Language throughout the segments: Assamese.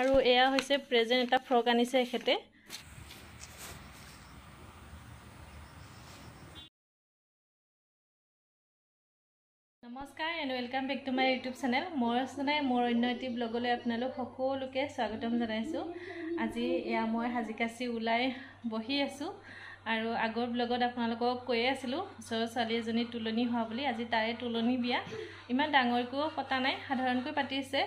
আৰু এয়া হৈছে প্ৰেজেণ্ট এটা ফ্ৰক আনিছে এখেতে। নমস্কাৰ and welcome back to my YouTube channel মই ৰচনাই মোৰ অন্য এটি ব্লগলৈ আপোনালোক সকলোকে স্বাগতম জনাইছোঁ। আজি এয়া মই সাজিকাচি ওলাই বহি আছোঁ আৰু আগৰ ব্লগত আপোনালোকক কৈয়ে আছিলোঁ ওচৰৰ ছোৱালী এজনী তুলনি হোৱা বুলি। আজি তাৰে তুলনি বিয়া। ইমান ডাঙৰকৈও পতা নাই সাধাৰণকৈ পাতিছে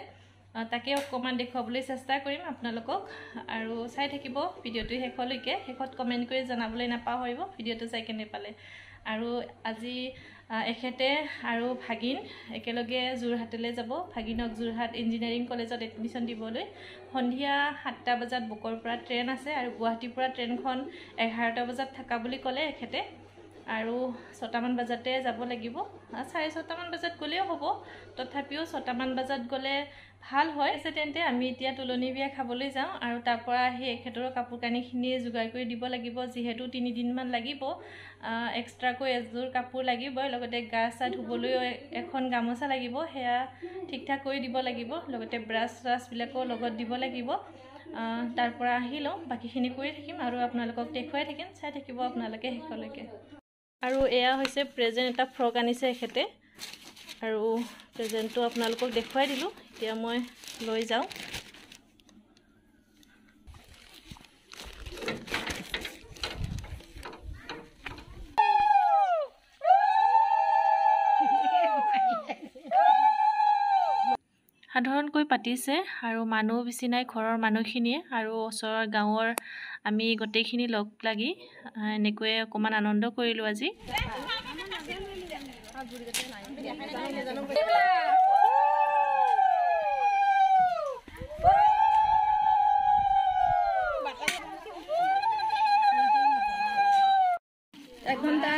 তাকে অকণমান দেখুৱাবলৈ চেষ্টা কৰিম আপোনালোকক। আৰু চাই থাকিব ভিডিঅ'টো শেষলৈকে। শেষত কমেণ্ট কৰি জনাবলৈ নাপাহৰিব ভিডিঅ'টো চাই কেনে পালে। আৰু আজি এখেতে আৰু ভাগিন একেলগে যোৰহাটলৈ যাব। ভাগিনক যোৰহাট ইঞ্জিনিয়াৰিং কলেজত এডমিশ্যন দিবলৈ। সন্ধিয়া সাতটা বজাত বুকৰ পৰা ট্ৰেইন আছে আৰু গুৱাহাটীৰ পৰা ট্ৰেইনখন এঘাৰটা বজাত থকা বুলি ক'লে এখেতে। আৰু ছটামান বজাতে যাব লাগিব। চাৰে ছটামান বজাত গ'লেও হ'ব। তথাপিও ছটামান বজাত গ'লে ভাল হয়। আছে তেন্তে আমি এতিয়া তুলনি বিয়া খাবলৈ যাওঁ আৰু তাৰ পৰা আহি এখেতৰ কাপোৰ কানিখিনি যোগাৰ কৰি দিব লাগিব। যিহেতু তিনিদিনমান লাগিব। এক্সট্ৰাকৈ এযোৰ কাপোৰ লাগিবই। লগতে গা চা ধুবলৈও এখন গামোচা লাগিব। সেয়া ঠিক ঠাক কৰি দিব লাগিব। লগতে ব্ৰাছ চ্ৰাছবিলাকো লগত দিব লাগিব। তাৰ পৰা আহি লওঁ। বাকীখিনি কৰি থাকিম আৰু আপোনালোকক দেখুৱাই থাকিম। চাই থাকিব আপোনালোকে শেষলৈকে। আৰু এয়া হৈছে প্ৰেজেণ্ট এটা ফ্ৰক আনিছে এখেতে। আৰু প্ৰেজেণ্টটো আপোনালোকক দেখুৱাই দিলোঁ। এতিয়া মই লৈ যাওঁ। সাধাৰণকৈ পাতিছে আৰু মানুহ বেছি নাই ঘৰৰ মানুহখিনিয়ে। আৰু ওচৰৰ গাঁৱৰ আমি গোটেইখিনি লগ লাগি এনেকৈয়ে অকণমান আনন্দ কৰিলোঁ আজি। এঘন্টা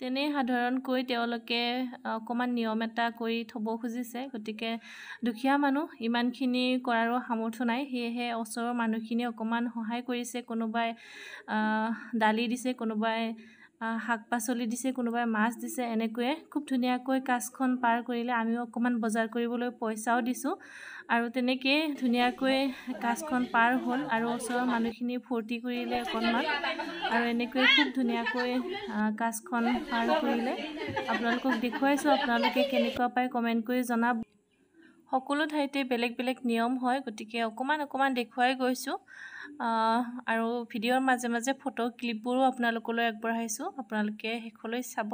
তেনে সাধাৰণকৈ তেওঁলোকে অকণমান নিয়ম এটা কৰি থ'ব খুজিছে। গতিকে দুখীয়া মানুহ ইমানখিনি কৰাৰো সামৰ্থ্য নাই। সেয়েহে ওচৰৰ মানুহখিনিয়ে অকণমান সহায় কৰিছে। কোনোবাই দালি দিছে কোনোবাই শাক পাচলি দিছে কোনোবাই মাছ দিছে এনেকৈয়ে খুব ধুনীয়াকৈ কাজখন পাৰ কৰিলে আমিও অকণমান বজাৰ কৰিবলৈ পইচাও দিছোঁ। আৰু তেনেকৈয়ে ধুনীয়াকৈ কাজখন পাৰ হ'ল আৰু ওচৰৰ মানুহখিনি ফূৰ্তি কৰিলে অকণমান আৰু এনেকৈ খুব ধুনীয়াকৈ কাজখন পাৰ কৰিলে। আপোনালোকক দেখুৱাইছোঁ আপোনালোকে কেনেকুৱা পায় কমেণ্ট কৰি জনাব। সকলো ঠাইতে বেলেগ বেলেগ নিয়ম হয় গতিকে অকণমান অকণমান দেখুৱাই গৈছোঁ। আৰু ভিডিঅ'ৰ মাজে মাজে ফটো ক্লিপবোৰো আপোনালোকলৈ আগবঢ়াইছোঁ। আপোনালোকে শেষলৈ চাব।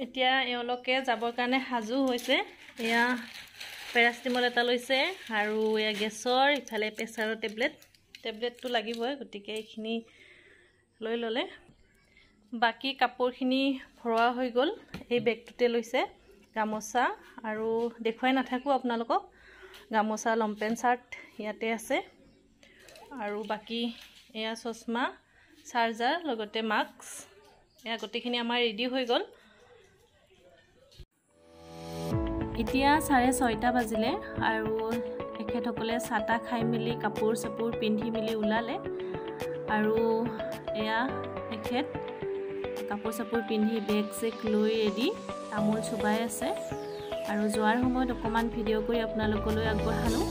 এতিয়া এওঁলোকে যাবৰ কাৰণে সাজু হৈছে। এয়া পেৰাচিটামল এটা লৈছে আৰু এয়া গেছৰ ইফালে প্ৰেছাৰৰ টেবলেট। টেবলেটটো লাগিবই গতিকে এইখিনি লৈ ল'লে। বাকী কাপোৰখিনি ভৰোৱা হৈ গ'ল। এই বেগটোতে লৈছে গামোচা আৰু দেখুৱাই নাথাকোঁ আপোনালোকক। গামোচা লংপেণ্ট চাৰ্ট ইয়াতে আছে। আৰু বাকী এয়া চশমা চাৰ্জাৰ লগতে মাস্ক। এয়া গোটেইখিনি আমাৰ ৰেডি হৈ গ'ল। এতিয়া চাৰে ছয়টা বাজিলে আৰু এখেতসকলে চাহ খাই মেলি কাপোৰ চাপোৰ পিন্ধি মেলি ওলালে। আৰু এয়া এখেত কাপোৰ চাপোৰ পিন্ধি বেগ চেগ লৈ ৰেডি তামোল চুবাই আছে। আৰু যোৱাৰ সময়ত অকণমান ভিডিঅ' কৰি আপোনালোকলৈ আগবঢ়ালোঁ।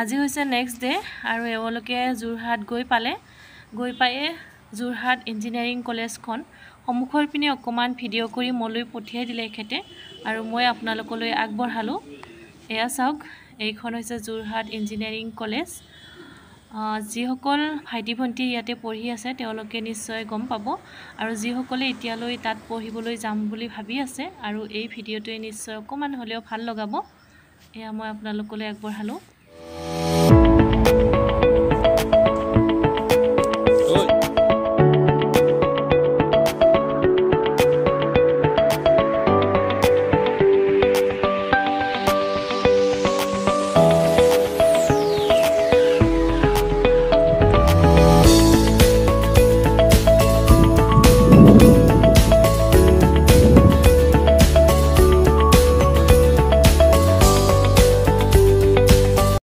আজি হৈছে নেক্সট ডে আৰু এওঁলোকে যোৰহাট গৈ পালে। গৈ পায়ে যোৰহাট ইঞ্জিনিয়াৰিং কলেজখন সন্মুখৰ পিনে অকণমান ভিডিঅ' কৰি মোলৈ পঠিয়াই দিলে এখেতে আৰু মই আপোনালোকলৈ আগবঢ়ালোঁ। এয়া চাওক এইখন হৈছে যোৰহাট ইঞ্জিনিয়াৰিং কলেজ যিসকল ভাইটি ভণ্টি ইয়াতে পঢ়ি আছে তেওঁলোকে নিশ্চয় গম পাব। আৰু যিসকলে এতিয়ালৈ তাত পঢ়িবলৈ যাম বুলি ভাবি আছে আৰু এই ভিডিঅ'টোৱে নিশ্চয় অকণমান হ'লেও ভাল লগাব। এয়া মই আপোনালোকলৈ আগবঢ়ালোঁ।